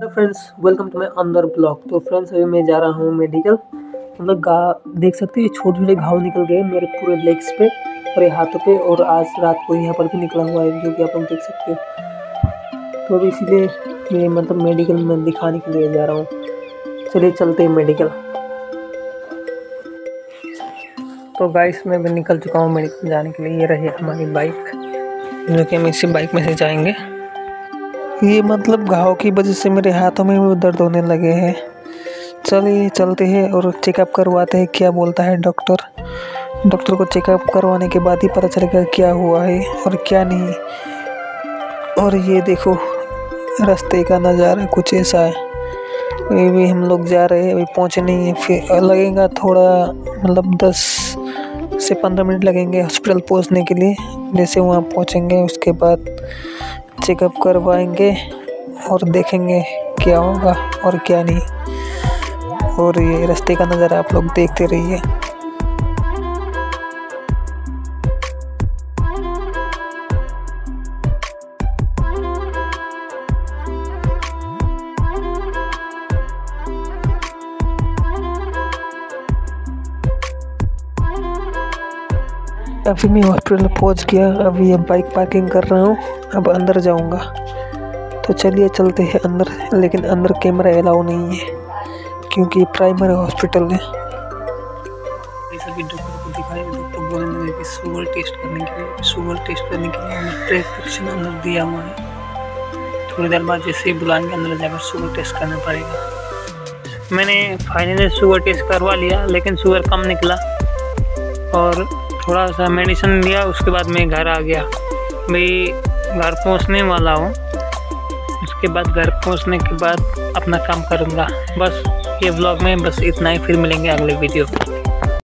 Hello friends welcome to my अंदर blog तो friends अभी मैं जा रहा हूँ मेडिकल मतलब गा, देख सकते हैं छोटे छोटे घाव निकल गए मेरे पूरे लेग्स पे और हाथों पे और आज रात को यहाँ पर भी निकला हुआ है, जो कि आप लोग देख सकते हो। तो अभी इसीलिए ये मतलब मेडिकल में दिखाने के लिए जा रहा हूँ। चलिए चलते हैं मेडिकल तो गाइस मैं भी निकल चुका हूँ मेडिकल जाने के लिए। ये रही हमारी बाइक जो कि हम इसी बाइक में से जाएँगे। ये मतलब घाव की वजह से मेरे हाथों में भी दर्द होने लगे हैं। चलिए, चलते हैं और चेकअप करवाते हैं, क्या बोलता है डॉक्टर डॉक्टर को चेकअप करवाने के बाद ही पता चलेगा क्या हुआ है और क्या नहीं। और ये देखो, रास्ते का नज़ारा कुछ ऐसा है। अभी भी हम लोग जा रहे हैं, अभी पहुँचे नहीं है, फिर लगेगा थोड़ा मतलब दस से पंद्रह मिनट लगेंगे हॉस्पिटल पहुँचने के लिए। जैसे वहाँ पहुँचेंगे, उसके बाद चेकअप करवाएँगे और देखेंगे क्या होगा और क्या नहीं। और ये रास्ते का नज़ारा आप लोग देखते रहिए। अभी मैं हॉस्पिटल पहुँच गया अभी ये बाइक पार्किंग कर रहा हूँ, अब अंदर जाऊँगा। तो चलिए चलते हैं अंदर, लेकिन अंदर कैमरा अलाउ नहीं है, क्योंकि प्राइमरी हॉस्पिटल है। कि शुगर टेस्ट करने के लिए शुगर टेस्ट करने के लिए हमें प्रेस्क्रिप्शन अंदर दिया हुआ है। थोड़ी देर बाद जैसे ही बुलाएँगे, अंदर जाकर शुगर टेस्ट करना पड़ेगा। मैंने फाइनली शुगर टेस्ट करवा लिया, लेकिन शुगर कम निकला। और थोड़ा सा मेडिसिन लिया उसके बाद मैं घर आ गया। भाई, घर पहुँचने वाला हूँ। उसके बाद घर पहुँचने के बाद अपना काम करूँगा। बस, ये ब्लॉग में बस इतना ही। फिर मिलेंगे अगले वीडियो